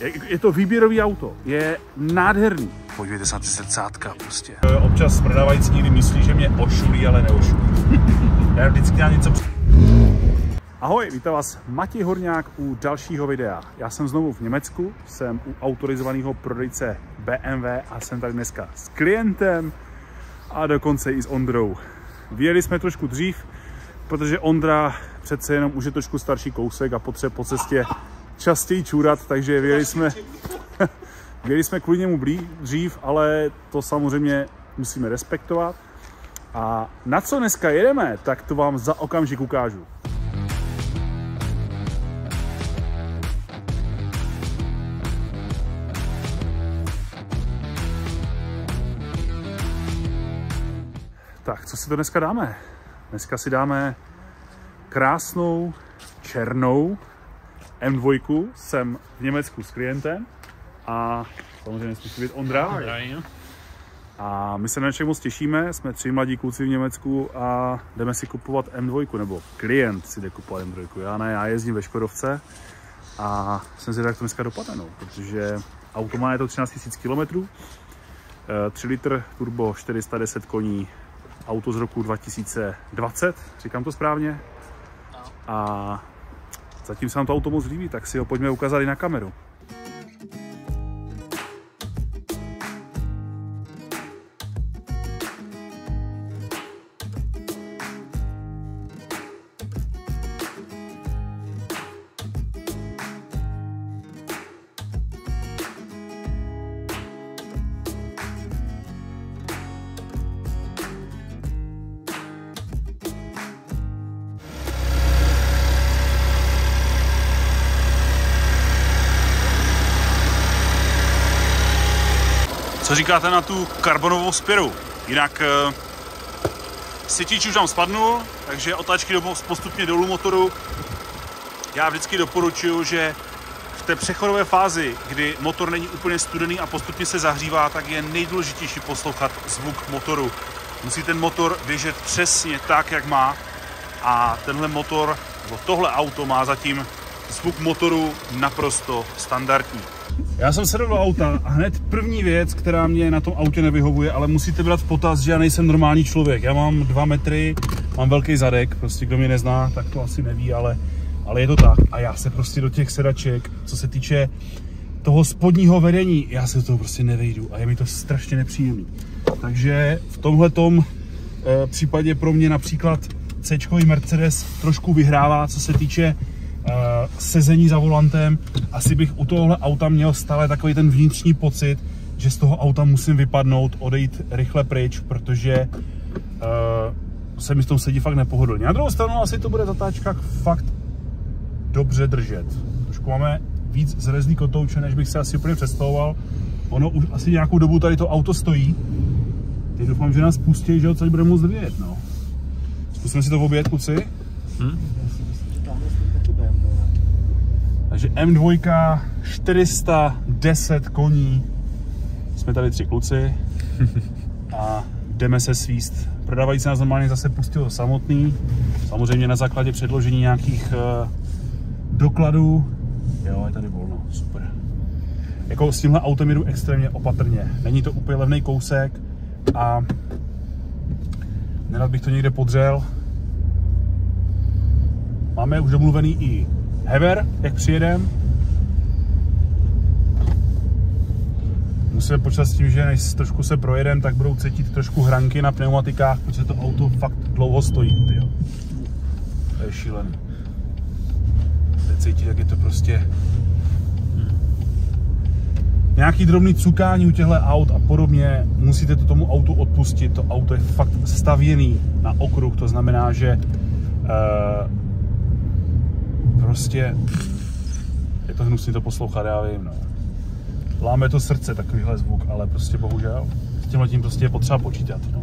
Je, je to výběrový auto, je nádherný. Podívejte se na ty srdcátka prostě. Občas prodávající někdy myslí, že mě ošulí, ale neošulí. Já vždycky na něco... Ahoj, vítám vás Matěj Horňák u dalšího videa. Já jsem znovu v Německu, jsem u autorizovaného prodejce BMW a jsem tady dneska s klientem a dokonce i s Ondrou. Vyjeli jsme trošku dřív, protože Ondra přece jenom už je trošku starší kousek a potřebuje po cestě častěji čůrat, takže vyjeli jsme, vyjeli jsme kvůli němu dřív, ale to samozřejmě musíme respektovat. A na co dneska jedeme, tak to vám za okamžik ukážu. Tak, co si to dneska dáme? Dneska si dáme krásnou černou M2 jsem v Německu s klientem a samozřejmě musí být Ondra. A my se na něčem moc těšíme, jsme tři mladí kluci v Německu a jdeme si kupovat M2, nebo klient si jde kupovat M2. Já ne, já jezdím ve Škodovce a jsem si jak to dneska dopadne, no, protože auto má je to 13 000 km, 3 litr turbo 410 koní, auto z roku 2020, říkám to správně. A Zatím se nám to auto moc líbí, tak si ho pojďme ukázat i na kameru. Co říkáte na tu karbonovou spěru? Jinak uh, sytič už tam spadnul, takže otáčky postupně dolů motoru. Já vždycky doporučuji, že v té přechodové fázi, kdy motor není úplně studený a postupně se zahřívá, tak je nejdůležitější poslouchat zvuk motoru. Musí ten motor běžet přesně tak, jak má a tenhle motor, nebo tohle auto má zatím zvuk motoru naprosto standardní. Já jsem sedl do auta a hned první věc, která mě na tom autě nevyhovuje, ale musíte brát v potaz, že já nejsem normální člověk. Já mám dva metry, mám velký zadek, prostě kdo mě nezná, tak to asi neví, ale, ale je to tak. A já se prostě do těch sedaček, co se týče toho spodního vedení, já se do toho prostě nevejdu a je mi to strašně nepříjemný. Takže v tomhle e, případě pro mě například C Mercedes trošku vyhrává, co se týče sezení za volantem. Asi bych u tohohle auta měl stále takový ten vnitřní pocit, že z toho auta musím vypadnout, odejít rychle pryč, protože uh, se mi s tom sedí fakt nepohodlně. Na druhou stranu asi to bude zatáčka fakt dobře držet. Trošku máme víc zrezlý kotouče, než bych se asi úplně představoval. Ono už asi nějakou dobu tady to auto stojí. Teď doufám, že nás pustí, že ho celý bude moc vyjet, no. Zkusíme si to obět, kluci. Hmm? Takže M2, 410 koní, jsme tady tři kluci a jdeme se svíst. Prodavající nás normálně zase pustil samotný, samozřejmě na základě předložení nějakých uh, dokladů. Jo, je tady volno, super. Jako s tímhle autem jedu extrémně opatrně. Není to úplně levný kousek a nerad bych to někde podřel. Máme už domluvený i Hever, jak přijedem. Musíme počítat s tím, že než trošku se projedem, tak budou cítit trošku hranky na pneumatikách, protože to auto fakt dlouho stojí. Tyjo. To je šílený. Teď cítit, jak je to prostě nějaký drobný cukání u těchto aut a podobně, musíte to tomu autu odpustit. To auto je fakt stavěný na okruh, to znamená, že uh, prostě je to hnusný to poslouchat, já vím, no. Láme to srdce takovýhle zvuk, ale prostě bohužel s tímhle tím prostě je potřeba počítat, no.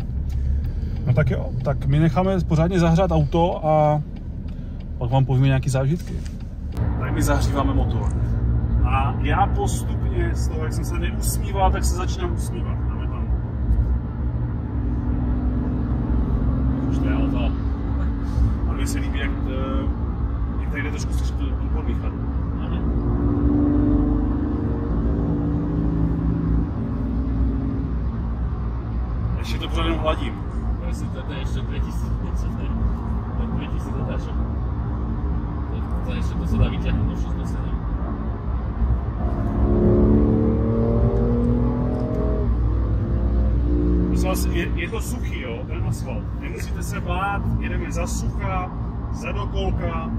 No tak jo, tak my necháme pořádně zahřát auto a pak vám povíme nějaký zážitky. Tak my zahříváme motor. A já postupně z toho, jak jsem se neusmíval, tak se začínám usmívat. Dáme tam. Už to je auto. A mně se líbí, jak tady přijde trošku po východu. Ještě to pořád jenom hladím. Jestli to je ještě 2500, něco v té. 2000 to tašek. To ještě to se dá vytěhnout, vyťahnout do se Prosím je, je to suchý, jo, ten asfalt. Nemusíte se bát, jedeme za sucha, za dokolka,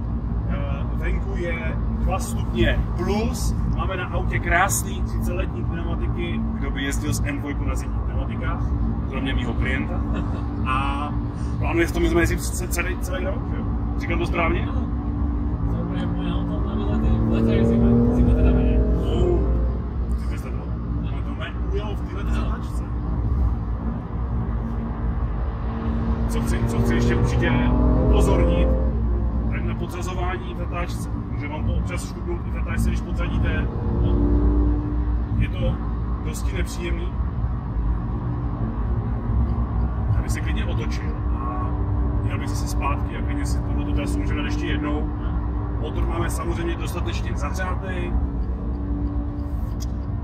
venku je 2 stupně plus, máme na autě krásný 30-letní pneumatiky, kdo by jezdil s M2 na zimních pneumatikách, kromě mýho klienta. A plánuje v tom, že jsme jezdit celý, celý rok, jo? Říkám to správně? Zaprvé moje auto na výlety v lete je zima. Zima teda méně. Ty jste to, ale to mě ujelo v této zatáčce. Co chci, co chci ještě určitě upozornit, tak na podzazování v zatáčce. Může vám to občas škubnout i v zatáčce, když podzadíte. No, je to dosti nepříjemný. Já bych se klidně otočil a měl bych zase zpátky a klidně si tohoto trasu můžeme ještě jednou. Motor máme samozřejmě dostatečně zahřátý.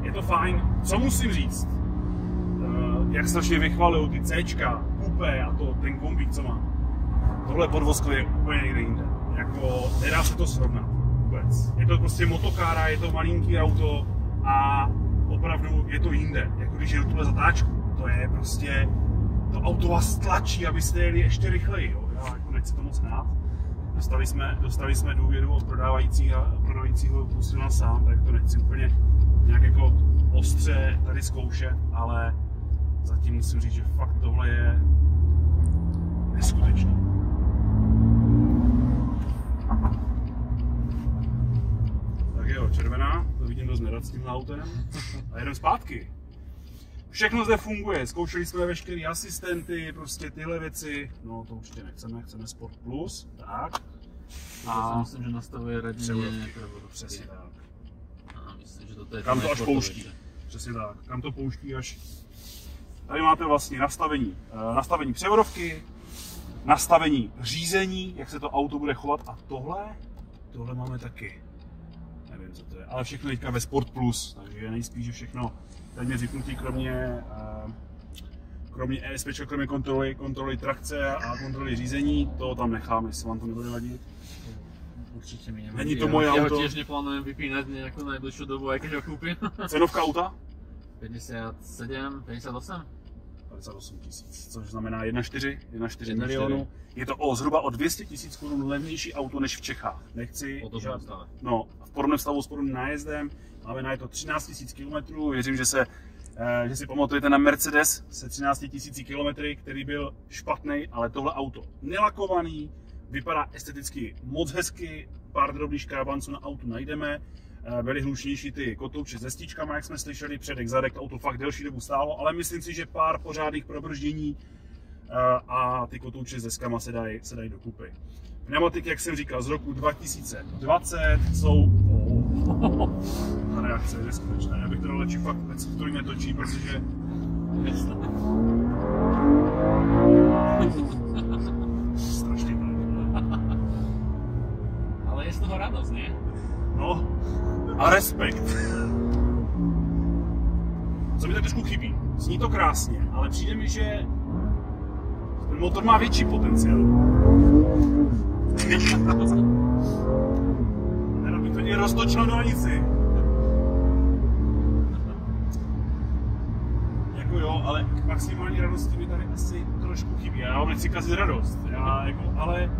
Je to fajn. Co musím říct? Eh, Jak strašně vychvalují ty C, kupé a to, ten kombík, co má. Tohle podvozko je úplně někde jinde. Jako, nedá se to srovnat vůbec. Je to prostě motokára, je to malinký auto a opravdu je to jinde. Jako když jedu tuhle zatáčku, to je prostě, to auto vás tlačí, abyste jeli ještě rychleji. Jo. Já jako nechci to moc hnát. Dostali jsme, dostali jsme důvěru od prodávajícího, prodávajícího pustil nás sám, tak to nechci úplně nějak jako ostře tady zkoušet, ale zatím musím říct, že fakt tohle je neskutečný. Tak jo, červená, to vidím dost nerad s tím autem. A jedem zpátky. Všechno zde funguje, zkoušeli jsme veškeré asistenty, prostě tyhle věci. No to určitě nechceme, chceme Sport Plus, tak. A si myslím, že nastavuje Převodovky, převodovky. přesně tak. A myslím, že to je Kam to až pouští. Přesně tak, kam to pouští až. Tady máte vlastně nastavení, eh, nastavení převodovky, nastavení řízení, jak se to auto bude chovat a tohle, tohle máme taky. Nevím, co to je, ale všechno teďka ve Sport Plus, takže nejspíš všechno teď je vypnutý kromě, eh, kromě ESP, kromě kontroly, kontroly trakce a kontroly řízení, to tam nechám, jestli vám to nebude vadit. Určitě mi nevadí. Není to Já- moje Já auto. ho tiež neplánujem vypínať nejakú najbližšiu dobu, keď ho kúpim. Cenovka auta? 57, 58? 58 tisíc, což znamená 1,4 1,4 1,4. milionů. Je to o zhruba o 200 tisíc korun levnější auto než v Čechách. Nechci O to žád- stále. No, v porovném stavu s podobným nájezdem, máme na je to 13 tisíc kilometrů. Věřím, že se eh, že si pamatujete na Mercedes se 13 tisíci kilometry, který byl špatný, ale tohle auto nelakovaný, vypadá esteticky moc hezky, pár drobných škrábanců na autu najdeme, byly hlučnější ty kotouče se stičkama, jak jsme slyšeli, předek, zadek, to auto fakt delší dobu stálo, ale myslím si, že pár pořádných probrždění eh, a ty kotouče s deskama se dají, se dají dokupy. Pneumatiky, jak jsem říkal, z roku 2020 jsou... Oh, ta reakce je neskutečná. Já bych to radši fakt v kterým netočí, protože strašně a respekt. Co mi tady trošku chybí? Zní to krásně, ale přijde mi, že ten motor má větší potenciál. Jenom bych to i roztočil na dálnici. Jako jo, ale k maximální radosti mi tady asi trošku chybí. Já vám nechci kazit radost, já jako, ale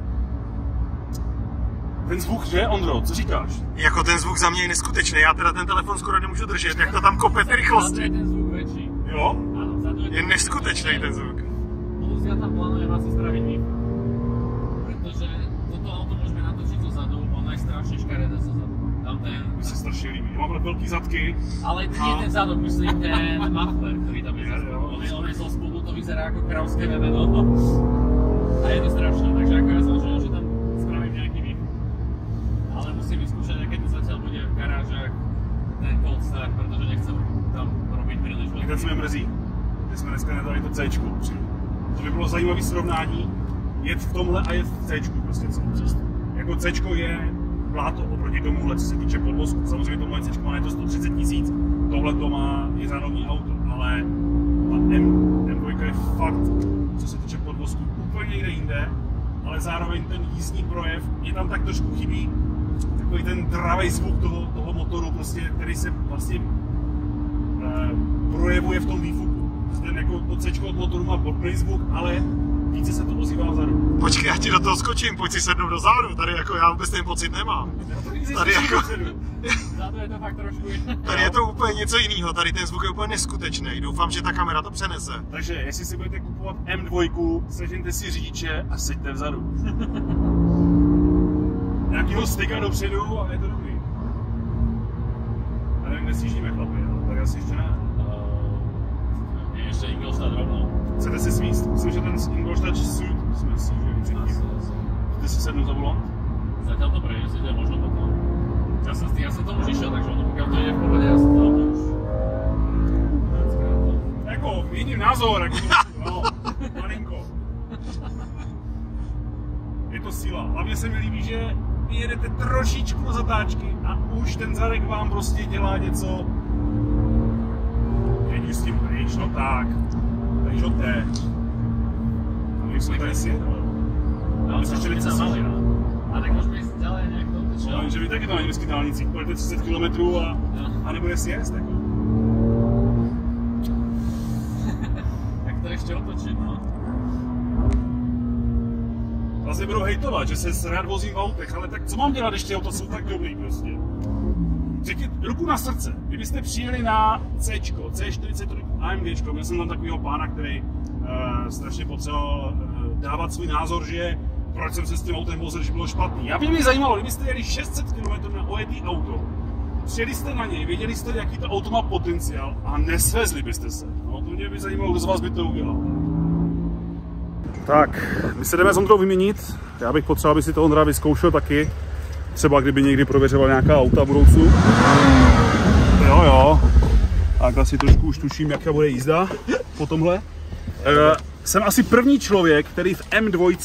ten zvuk, že, Ondro, co říkáš? Jako ten zvuk za mě je neskutečný, já teda ten telefon skoro nemůžu držet, jak to tam kope ty rychlosti. je ten zvuk väčší. Jo? Vzadu je Je neskutečný ten zvuk. Plus ja tam plánujem asi spraviť výf. Pretože toto auto môžeme natočiť zo zadu, ono je strašne škaredé zo zadu. Tam ten... Mi se strašně líbí. Já mám velký zadky. Ale nie ten zadok, myslím ten muffler, ktorý tam je. On je, on je zo spodu, to vyzerá ako kravské vemeno. A je to strašné, takže ako ja zvažujem, Víte, co mě mrzí? Že jsme dneska nedali to C. To by bylo zajímavé srovnání. Jet v tomhle a jet v C. prostě celou cestu. Jako C je pláto oproti tomuhle, co se týče podvozku. Samozřejmě to moje C má je to 130 tisíc, tohle to má je nový auto, ale ta M, M2 je fakt, co se týče podvozku, úplně někde jinde, ale zároveň ten jízdní projev, mě tam tak trošku chybí takový ten dravý zvuk toho, toho motoru, prostě, který se vlastně eh, projevuje v tom výfuku. Ten jako to C od motoru má bodný zvuk, ale více se to ozývá vzadu. Počkej, já ti do toho skočím, pojď si sednout do zádu, tady jako já vůbec ten pocit nemám. Tady jako, Za to je to fakt trošku jiné. tady je to úplně něco jiného, tady ten zvuk je úplně neskutečný, doufám, že ta kamera to přenese. Takže jestli si budete kupovat M2, sežente si řidiče a seďte vzadu. Nějakýho styka dopředu a je to dobrý. Já nevím, nestížíme chlapi, ale tak asi ještě ne. Je ještě Ingolstadt rovnou. Chcete si svíst? Myslím, že ten Ingolstadt suit jsme si užili předtím. Chcete si sednout za volant? Zatiaľ to prejezdíte, možno potom. Ja som, ja som tomu išiel, takže ono pokiaľ to je v pohode, ja som to auto už to- Jako, jiný názor, jako, no, malinko. Je to síla. Hlavně se mi líbí, že vy jedete trošičku do zatáčky a už ten zadek vám prostě dělá něco. Jeď už s tím pryč, no ho teď. A my jsme tady si. No, My jsme ještě sa více mali, síly. no. A tak môžeme ísť ďalej nejak to, čo? No, že vy taky to na německých dálnicích pojedete 30 km a, a nebude si jíst. Jako. Tak to ešte otočiť, no. Vlastně budou hejtovat, že se rád vozím v autech, ale tak co mám dělat, když ty auta jsou tak dobrý prostě? Řekněte, ruku na srdce, kdybyste přijeli na C, C43 AMG, měl jsem tam takového pána, který uh, strašně potřeboval uh, dávat svůj názor, že proč jsem se s tím autem vozil, že bylo špatný. Já by mě zajímalo, kdybyste jeli 600 km na ojetý auto, přijeli jste na něj, věděli jste, jaký to auto má potenciál a nesvezli byste se. No, to mě by zajímalo, kdo z vás by to udělal. Tak, my se jdeme s Ondrou vyměnit. Já bych potřeboval, aby si to Ondra vyzkoušel taky. Třeba kdyby někdy prověřoval nějaká auta v budoucnu. Jo, jo. Takhle si trošku už tuším, jaká bude jízda po tomhle. E, jsem asi první člověk, který v M2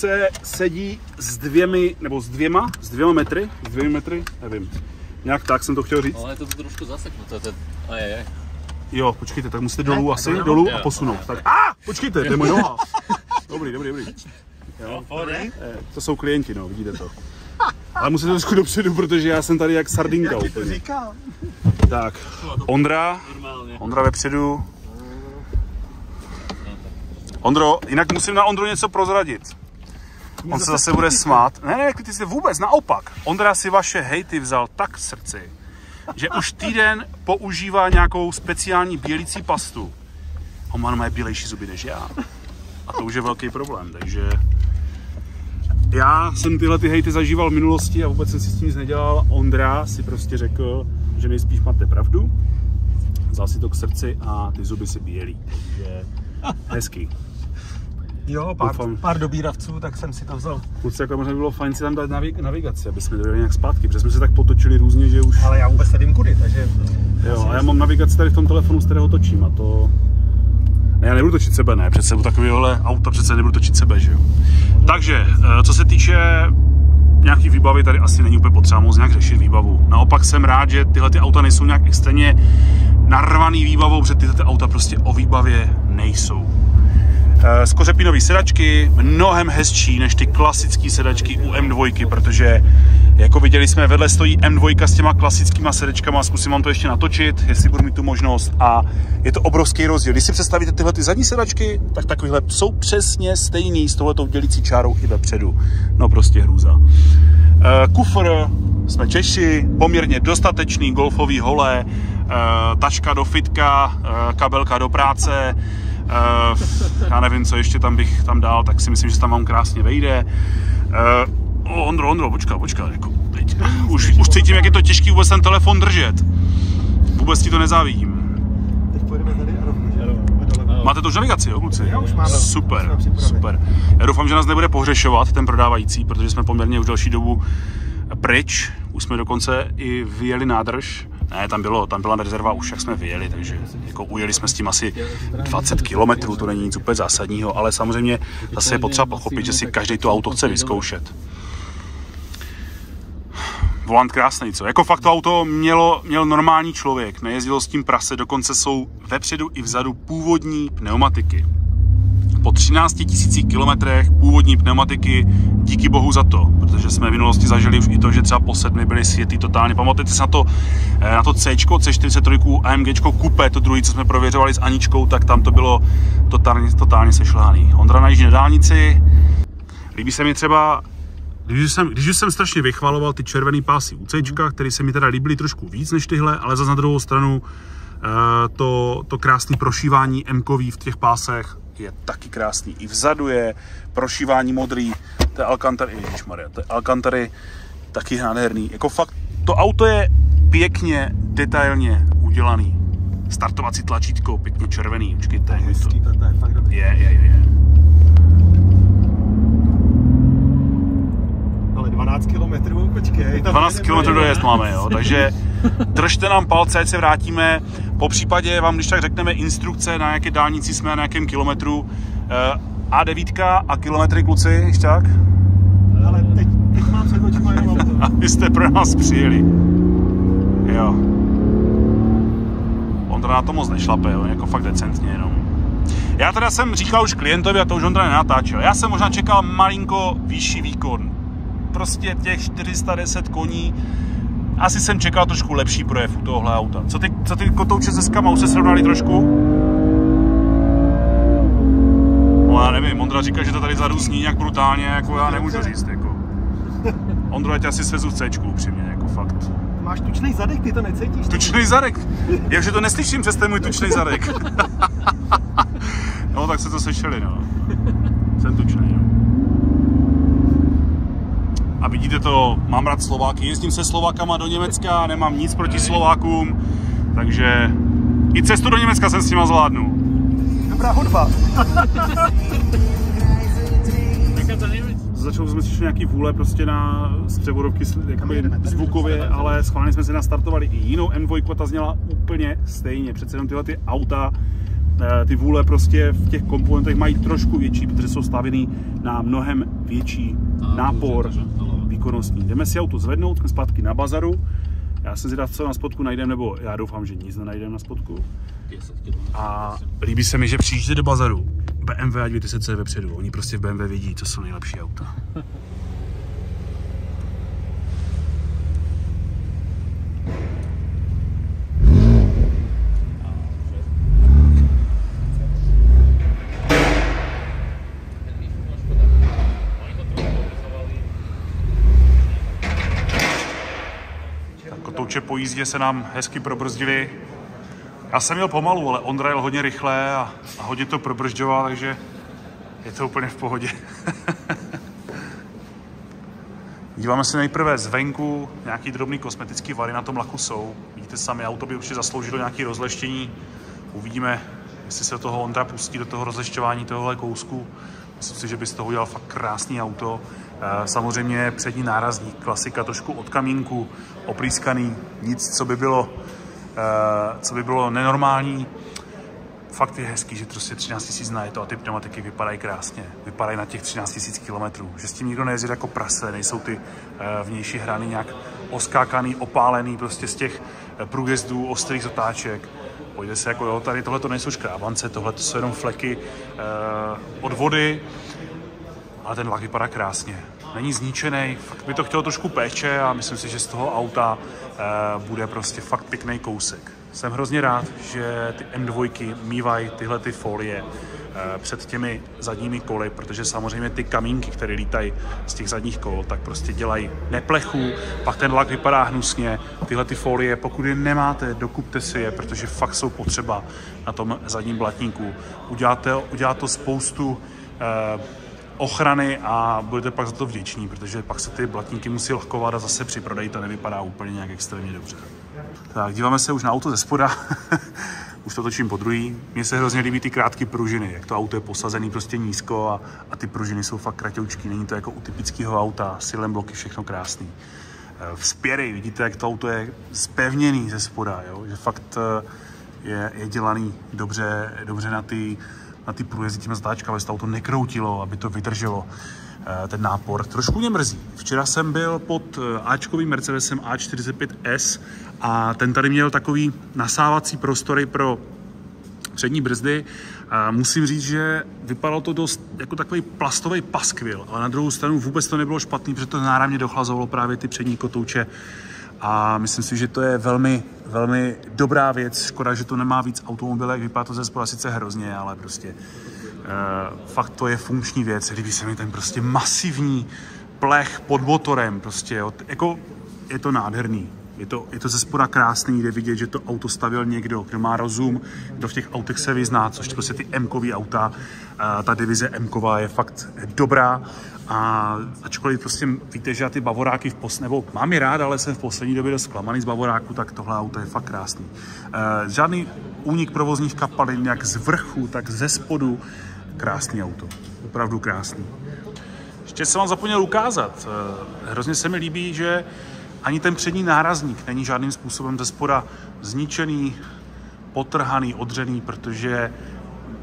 sedí s dvěmi, nebo s dvěma, s dvěma metry, s dvěmi metry, nevím. Nějak tak jsem to chtěl říct. Ale je to trošku zaseknuté, to je... Aj, aj. Jo, počkejte, tak musíte dolů asi, dolů a posunout. Tak, a, počkejte, to je můj noha. Dobrý, dobrý, dobrý. Jo. Eh, To jsou klienti, no, vidíte to. Ale musíte trošku dopředu, protože já jsem tady jak sardinka úplně. Říkám. Tak, Ondra. Ondra vepředu. Ondro, jinak musím na Ondru něco prozradit. On se zase bude smát. Ne, ne, ty si vůbec, naopak. Ondra si vaše hejty vzal tak k srdci, že už týden používá nějakou speciální bělící pastu. On má moje bělejší zuby než já. A to už je velký problém, takže... Já jsem tyhle ty hejty zažíval v minulosti a vůbec jsem si s tím nic nedělal. Ondra si prostě řekl, že nejspíš máte pravdu. Vzal si to k srdci a ty zuby si bělí. Takže hezký. Jo, pár, Doufám. pár dobíravců, tak jsem si to vzal. Kluci, jako možná by bylo fajn si tam dát navig- navigaci, aby jsme dojeli nějak zpátky, protože jsme se tak potočili různě, že už... Ale já vůbec nevím kudy, takže... Jo, a já mám navigaci tady v tom telefonu, z kterého točím a to... Ne, já nebudu točit sebe, ne, přece u takovéhohle auta přece nebudu točit sebe, že jo. Takže, eh, co se týče nějaký výbavy, tady asi není úplně potřeba moc nějak řešit výbavu. Naopak jsem rád, že tyhle ty auta nejsou nějak extrémně narvaný výbavou, protože tyhle ty auta prostě o výbavě nejsou. Eh, Skořepinové sedačky, mnohem hezčí než ty klasické sedačky u M2, protože jako viděli jsme, vedle stojí M2 s těma klasickýma sedačkama, zkusím vám to ještě natočit, jestli budu mít tu možnost a je to obrovský rozdíl. Když si představíte tyhle ty zadní sedačky, tak takovýhle jsou přesně stejný s touhletou dělící čárou i vepředu. No prostě hrůza. Eh, Kufr, jsme Češi, poměrně dostatečný golfový hole, eh, taška do fitka, kabelka do práce, já nevím, co ještě tam bych tam dal, tak si myslím, že se tam vám krásně vejde. Eh, O, Ondro, Ondro, počkat, počkat, jako teď. Už, už cítím, jak je to těžký vůbec ten telefon držet. Vůbec ti to nezávidím. Teď pojedeme tady a rovnou. Máte to už navigaci, jo, kluci? Jo, už máme. Super, super. Já doufám, že nás nebude pohřešovat ten prodávající, protože jsme poměrně už další dobu pryč. Už jsme dokonce i vyjeli nádrž. Ne, tam, bylo, tam byla rezerva už, jak jsme vyjeli, takže jako ujeli jsme s tím asi 20 km, to není nic úplně zásadního, ale samozřejmě zase je potřeba pochopit, že si každý to auto chce vyzkoušet. Volant krásný, co? Jako fakt to auto mělo, měl normální člověk, nejezdilo s tím prase, dokonce jsou vepředu i vzadu původní pneumatiky. Po 13 000 kilometrech původní pneumatiky, díky bohu za to, protože jsme v minulosti zažili už i to, že třeba po sedmi byly světy totálně. Pamatujete se na to, eh, na to C, C43, AMG Coupe, to druhý, co jsme prověřovali s Aničkou, tak tam to bylo totálně, totálně sešlehaný. Ondra na dálnici, líbí se mi třeba když jsem, když jsem strašně vychvaloval ty červený pásy u C, které se mi teda líbily trošku víc než tyhle, ale za na druhou stranu to, to krásné prošívání m v těch pásech je taky krásný. I vzadu je prošívání modrý, to je Alcantary, ježišmarja, to je Alcantary taky nádherný. Jako fakt, to auto je pěkně, detailně udělaný. Startovací tlačítko, pěkně červený, počkejte. To, to je fakt dobrý. Je, je, je. je. Ale 12 km, počkej. 12 km dojezd máme, jo, takže držte nám palce, ať se vrátíme. Po případě vám, když tak řekneme instrukce, na jaké dálnici jsme, na jakém kilometru. Eh, A9 a kilometry, kluci, ještě tak? Ale teď, teď mám před očima jenom auto. A vy jste pro nás přijeli. Jo. On to na to moc nešlape, jo, jako fakt decentně jenom. Já teda jsem říkal už klientovi, a to už on teda nenatáčel, já jsem možná čekal malinko vyšší výkon. Prostě těch 410 koní, asi jsem čekal trošku lepší projev u tohohle auta. Co ty, co ty kotouče se skama už se srovnali trošku? No já nevím, Ondra říká, že to tady zarůzní nějak brutálně, jako já nemůžu říct, jako. Ondro, já tě asi svezu v C, upřímně, jako fakt. Máš tučný zadek, ty to necítíš? Tučný zadek? Jakže to neslyším přes ten můj tučný zadek. no, tak se to slyšeli, no. Jsem tučný, no. A vidíte to, mám rád Slováky, jezdím se Slovákama do Německa, nemám nic proti Slovákům, takže i cestu do Německa jsem s nima zvládnu. Dobrá hudba. Začali jsme slyšet nějaký vůle prostě na z převodovky jakoby zvukově, ale schválně jsme si nastartovali i jinou M2, ta zněla úplně stejně. Přece jenom tyhle ty auta, eh, ty vůle prostě v těch komponentech mají trošku větší, protože jsou stavěný na mnohem větší nápor výkonnostní. Jdeme si auto zvednout, jsme zpátky na bazaru. Já jsem zvědav, co na spodku najdeme, nebo já doufám, že nic nenajdeme na spodku. A líbí se mi, že přijížděte do bazaru. BMW a 2000 je vepředu. Oni prostě v BMW vidí, co jsou nejlepší auta. Kotouče po jízdě se nám hezky probrzdili. Já jsem jel pomalu, ale Ondra jel hodně rychle a, a hodně to probržďoval, takže je to úplně v pohodě. Díváme se nejprve zvenku, nějaký drobný kosmetický vary na tom laku jsou. Vidíte sami, auto by určitě zasloužilo nějaké rozleštění. Uvidíme, jestli se toho Ondra pustí, do toho rozlešťování tohohle kousku. Myslím si, že by z toho udělal fakt krásný auto. Samozřejmě přední nárazník, klasika, trošku od kamínku, oprýskaný, nic, co by bylo, eh, co by bylo nenormální. Fakt je hezký, že prostě 13 tisíc na je to a ty pneumatiky vypadají krásně. Vypadají na těch 13 tisíc kilometrů. Že s tím nikdo nejezdí jako prase, nejsou ty eh, vnější hrany nějak oskákaný, opálený prostě z těch eh, průjezdů, ostrých zatáček. Pojďte se jako jo, tady tohle to nejsou škrábance, tohle to jsou jenom fleky eh, od vody, ale ten lak vypadá krásně. Není zničený, fakt by to chtělo trošku péče a myslím si, že z toho auta eh, bude prostě fakt pěkný kousek. Jsem hrozně rád, že ty M2 mývají tyhle ty folie eh, před těmi zadními koly, protože samozřejmě ty kamínky, které lítají z těch zadních kol, tak prostě dělají neplechu, pak ten lak vypadá hnusně. Tyhle ty folie, pokud je nemáte, dokupte si je, protože fakt jsou potřeba na tom zadním blatníku. Udělá to spoustu eh, ochrany a budete pak za to vděční, protože pak se ty blatníky musí lakovat a zase při prodeji to nevypadá úplně nějak extrémně dobře. Tak, díváme se už na auto ze spoda. už to točím po druhý. Mně se hrozně líbí ty krátké pružiny, jak to auto je posazený prostě nízko a, a ty pružiny jsou fakt kratoučky. Není to jako u typického auta, silem bloky, všechno krásný. Eh, V spěry vidíte, jak to auto je spevněný ze spoda, jo? že fakt eh, je, je dělaný dobře, dobře na ty na ty průjezdy těmi zatáčkami, aby se to auto nekroutilo, aby to vydrželo eh, ten nápor. Trošku mě mrzí. Včera jsem byl pod eh, Ačkovým Mercedesem A45S a ten tady měl takový nasávací prostory pro přední brzdy. A musím říct, že vypadalo to dost jako takový plastový paskvil, ale na druhou stranu vůbec to nebylo špatný, protože to náramně dochlazovalo právě ty přední kotouče a myslím si, že to je velmi, velmi dobrá věc. Škoda, že to nemá víc automobilek, vypadá to ze spoda sice hrozně, ale prostě uh, fakt to je funkční věc. Líbí se mi ten prostě masivní plech pod motorem, prostě, jo. jako je to nádherný. Je to, je to ze spoda krásný, jde vidět, že to auto stavil někdo, kdo má rozum, kdo v těch autech se vyzná, což prostě ty m auta, ta divize m je fakt dobrá. A ačkoliv prostě víte, že já ty bavoráky v poslední, nebo mám je rád, ale jsem v poslední době dost zklamaný z bavoráku, tak tohle auto je fakt krásný. žádný únik provozních kapalin, jak z vrchu, tak ze spodu. Krásný auto, opravdu krásný. Ještě jsem vám zapomněl ukázat. Hrozně se mi líbí, že ani ten přední nárazník není žádným způsobem ze spoda zničený, potrhaný, odřený, protože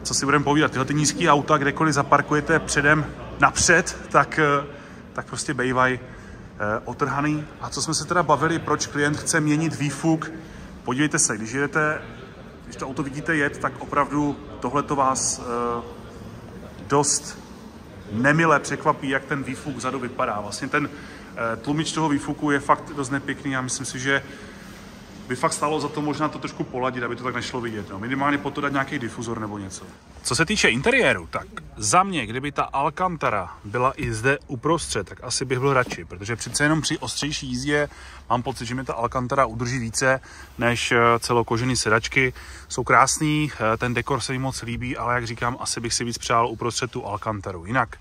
co si budeme povídat, tyhle ty nízké auta, kdekoliv zaparkujete předem napřed, tak, eh, tak prostě bejvaj eh, otrhaný. A co jsme se teda bavili, proč klient chce měnit výfuk, podívejte se, když jedete, když to auto vidíte jet, tak opravdu tohle to vás eh, dost nemile překvapí, jak ten výfuk vzadu vypadá. Vlastně ten Eh, tlumič toho výfuku je fakt dost nepěkný a myslím si, že by fakt stalo za to možná to trošku poladit, aby to tak nešlo vidět. No. Minimálně po to dát nějaký difuzor nebo něco. Co se týče interiéru, tak za mě, kdyby ta Alcantara byla i zde uprostřed, tak asi bych byl radši, protože přece jenom při ostřejší jízdě mám pocit, že mi ta Alcantara udrží více než eh, celokožený sedačky. Jsou krásný, eh, ten dekor se mi moc líbí, ale jak říkám, asi bych si víc přál uprostřed tu Alcantaru. Jinak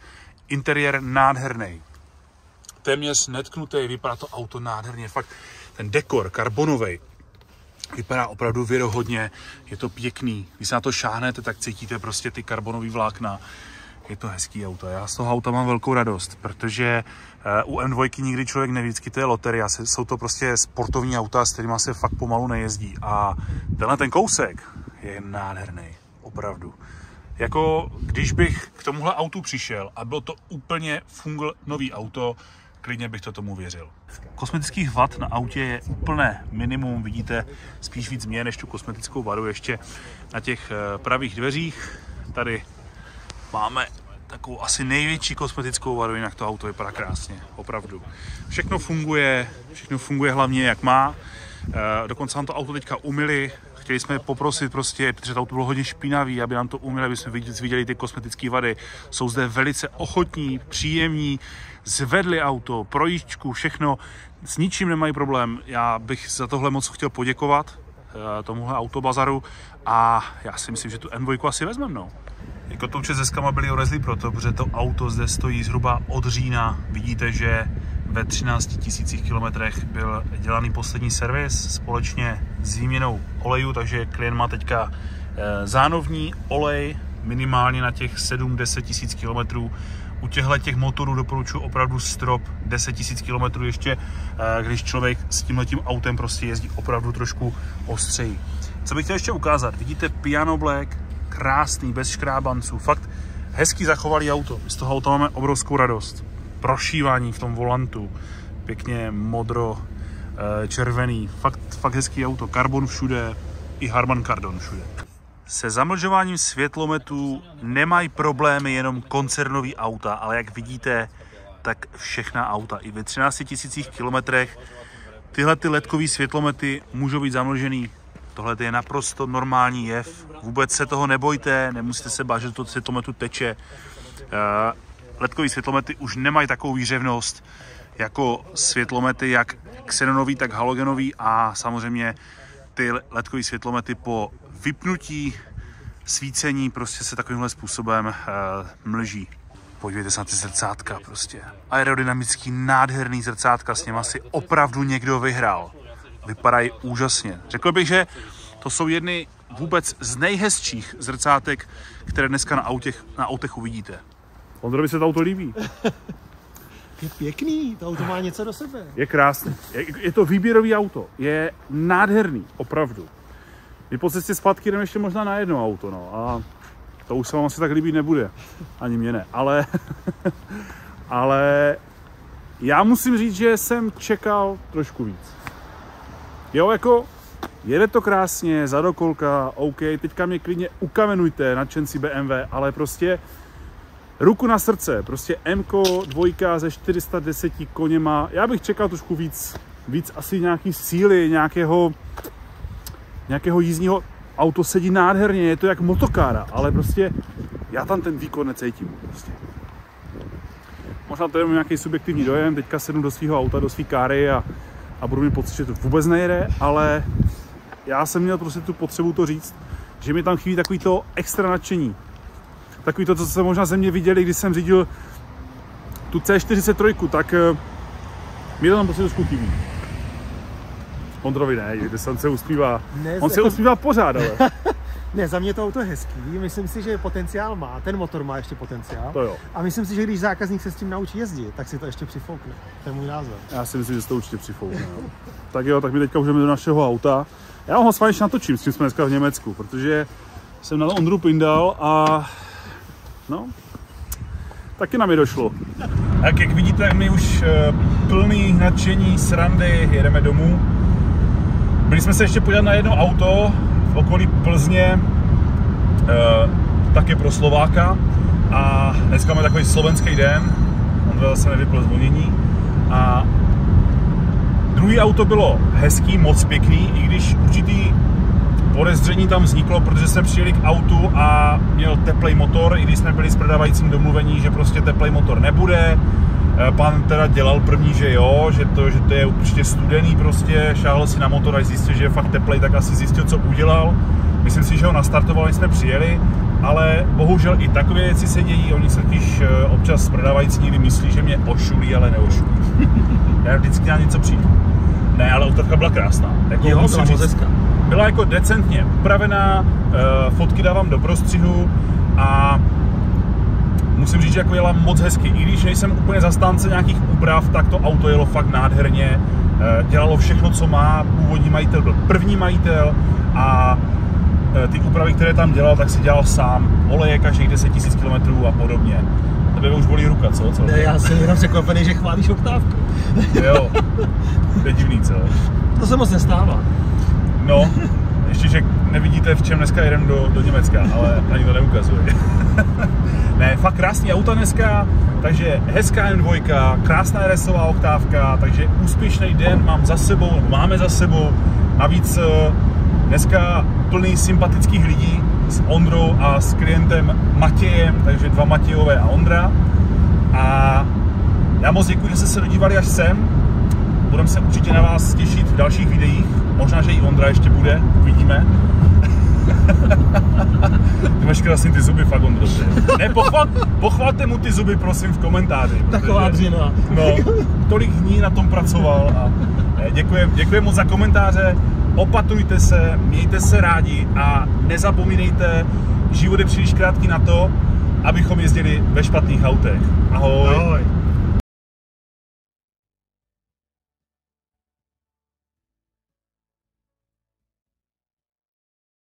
interiér nádherný, téměř netknutý, vypadá to auto nádherně, fakt ten dekor karbonový vypadá opravdu věrohodně, je to pěkný, když se na to šáhnete, tak cítíte prostě ty karbonové vlákna, je to hezký auto. Já z toho auta mám velkou radost, protože eh, u M2 nikdy člověk neví, vždycky to je loteria. Jsou to prostě sportovní auta, s kterými se fakt pomalu nejezdí. A tenhle ten kousek je nádherný, opravdu. Jako když bych k tomuhle autu přišel a bylo to úplně fungl nový auto, klidně bych to tomu věřil. Kosmetických vad na autě je úplné minimum, vidíte spíš víc mě než tu kosmetickou vadu ještě na těch eh, pravých dveřích. Tady máme takovou asi největší kosmetickou vadu, jinak to auto vypadá krásně, opravdu. Všechno funguje, všechno funguje hlavně jak má. Eh, dokonce nám to auto teďka umili, chtěli jsme poprosit prostě, protože to auto bylo hodně špinavý, aby nám to umili, aby jsme viděli ty kosmetické vady. Jsou zde velice ochotní, příjemní, zvedli auto, projížďku, všechno, s ničím nemají problém. Já bych za tohle moc chtěl poděkovat eh, tomuhle autobazaru a já si myslím, že tu M2 asi vezmeme, no. Jako touče se skama byli orezli proto, protože to auto zde stojí zhruba od října. Vidíte, že ve 13 000 kilometrech byl dělaný poslední servis společně s výměnou oleju, takže klient má teďka eh, zánovní olej minimálně na těch 7-10 tisíc kilometrů u těchto těch motorů doporučuji opravdu strop 10 000 km ještě, eh, když člověk s tímhletím autem prostě jezdí opravdu trošku ostřeji. Co bych chtěl ještě ukázat, vidíte Piano Black, krásný, bez škrábanců, fakt hezký zachovalý auto. Z toho auta máme obrovskou radost. Prošívání v tom volantu, pěkně modro, eh, červený, fakt, fakt hezký auto, karbon všude, i Harman Kardon všude. Se zamlžováním světlometů nemají problémy jenom koncernový auta, ale jak vidíte, tak všechna auta. I ve 13 000 kilometrech tyhle ty ledkové světlomety můžou být zamlžený. Tohle je naprosto normální jev. Vůbec se toho nebojte, nemusíte se bát, že to světlometu teče. Eh, ledkové světlomety už nemají takovou výřevnost jako světlomety, jak xenonový, tak halogenový a samozřejmě ty ledkové světlomety po vypnutí svícení prostě se takovýmhle způsobem uh, mlží. Podívejte se na ty zrcátka prostě. Aerodynamický nádherný zrcátka, s něma si opravdu někdo vyhrál. Vypadají úžasně. Řekl bych, že to jsou jedny vůbec z nejhezčích zrcátek, které dneska na autech, na autech uvidíte. Ondrovi se to auto líbí. Je pěkný, to auto má něco do sebe. Je krásný. Je, je to výběrový auto. Je nádherný, opravdu. My po cestě zpátky jdeme ještě možná na jedno auto, no. A to už se vám asi tak líbit nebude. Ani mě ne. Ale, ale já musím říct, že jsem čekal trošku víc. Jo, jako Jede to krásně, zadokolka, OK, teďka mě klidně ukamenujte, nadšenci BMW, ale prostě ruku na srdce, prostě M dvojka ze 410 koněma, já bych čekal trošku víc, víc asi nějaký síly, nějakého, nějakého jízdního, auto sedí nádherně, je to jak motokára, ale prostě já tam ten výkon necítím. Prostě. Možná to je nějaký subjektivní dojem, teďka sednu do svého auta, do své káry a, a budu mít pocit, že to vůbec nejede, ale já jsem měl prostě tu potřebu to říct, že mi tam chybí takový to extra nadšení. Takový to, co jste možná ze mě viděli, když jsem řídil tu C43, tak eh, mi to tam prostě trošku chybí. Ondrovi ne, že on se usmívá. Ne, On se usmívá pořád, ale Ne, za mě to auto je hezký, myslím si, že potenciál má, ten motor má ještě potenciál. to jo. A myslím si, že když zákazník se s tím naučí jezdit, tak si to ještě přifoukne. To je můj názor. Já si myslím, že se to určitě přifoukne. jo. Tak jo, tak my teďka můžeme do našeho auta. Já ho s vámi ještě natočím, s tím jsme dneska v Německu, protože jsem na to Ondru pindal a no, taky na mě došlo. Tak jak vidíte, my už eh, plný nadšení, srandy, jedeme domů. Byli jsme se ještě podívat na jedno auto v okolí Plzně, eh, taky pro Slováka. A dneska máme takový slovenský den, Ondra zase nevypl zvonění. A druhý auto bylo hezký, moc pěkný, i když určitý podezření tam vzniklo, protože jsme přijeli k autu a měl teplej motor, i když jsme byli s prodavajícím domluvení, že prostě teplej motor nebude. Eh, Pan teda dělal první, že jo, že to, že to je určitě studený prostě, šáhl si na motor a zjistil, že je fakt teplej, tak asi zjistil, co udělal. Myslím si, že ho nastartoval, jsme přijeli, ale bohužel i takové věci se dějí, oni se totiž eh, občas prodávající někdy myslí, že mě ošulí, ale neošulí. Já vždycky na něco přijdu. Ne, ale autovka byla krásná. Jako Jo, musím byla říct, byla jako decentně upravená, eh, fotky dávám do prostřihu a musím říct, že jako jela moc hezky. I když nejsem úplně zastánce nějakých úprav, tak to auto jelo fakt nádherně. Eh, Dělalo všechno, co má. Původní majitel byl první majitel a eh, ty úpravy, které tam dělal, tak si dělal sám. Oleje každých 10 000 km a podobně. Tebe už bolí ruka, co? co? Ne, já jsem jenom překvapený, že chválíš oktávku. Jo, to je divný, co? To se moc nestává. No, ještě, že nevidíte, v čem dneska jedem do, do Německa, ale ani to neukazuje. ne, fakt krásný auta dneska, takže hezká M2, krásná RSová oktávka, takže úspěšný den mám za sebou, máme za sebou. Navíc eh, dneska plný sympatických lidí s Ondrou a s klientem Matějem, takže dva Matějové a Ondra. A já moc děkuji, že jste se dodívali až sem. Budeme se určitě na vás těšit v dalších videích. Možná, že i Ondra ještě bude, uvidíme. ty máš krásný ty zuby, fakt Ondro. Ne, pochval, pochvalte mu ty zuby, prosím, v komentáři. Taková dřina. No, tolik dní na tom pracoval a děkuji, děkuji moc za komentáře. Opatrujte se, mějte se rádi a nezapomínejte, život je příliš krátký na to, abychom jezdili ve špatných autech. Ahoj. Ahoj.